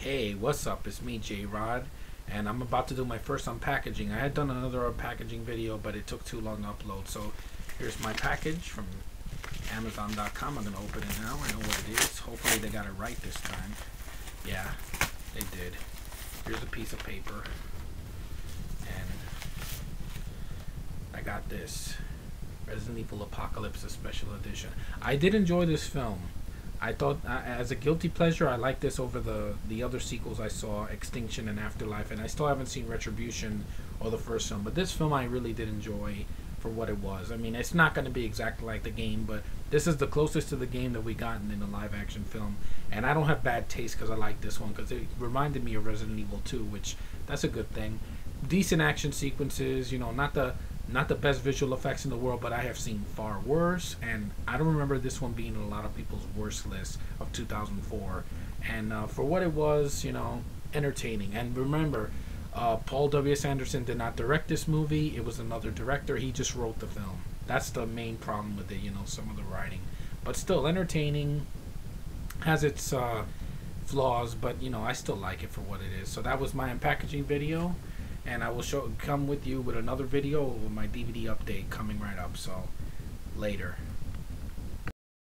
Hey, what's up? It's me, J Rod, and I'm about to do my first unpackaging. I had done another unpackaging video, but it took too long to upload. So here's my package from Amazon.com. I'm gonna open it now. I know what it is. Hopefully they got it right this time. Yeah, they did. Here's a piece of paper, and I got this Resident Evil Apocalypse a Special Edition. I did enjoy this film. I thought, uh, as a guilty pleasure, I like this over the the other sequels I saw, Extinction and Afterlife, and I still haven't seen Retribution or the first film. But this film I really did enjoy for what it was. I mean, it's not going to be exactly like the game, but this is the closest to the game that we gotten in a live action film. And I don't have bad taste because I like this one because it reminded me of Resident Evil 2, which that's a good thing. Decent action sequences, you know, not the not the best visual effects in the world, but I have seen far worse. And I don't remember this one being in a lot of people's worst list of 2004. And uh, for what it was, you know, entertaining. And remember, uh, Paul W.S. Anderson did not direct this movie. It was another director. He just wrote the film. That's the main problem with it, you know, some of the writing. But still entertaining. Has its uh, flaws, but, you know, I still like it for what it is. So that was my unpackaging video and I will show come with you with another video with my DVD update coming right up. So later.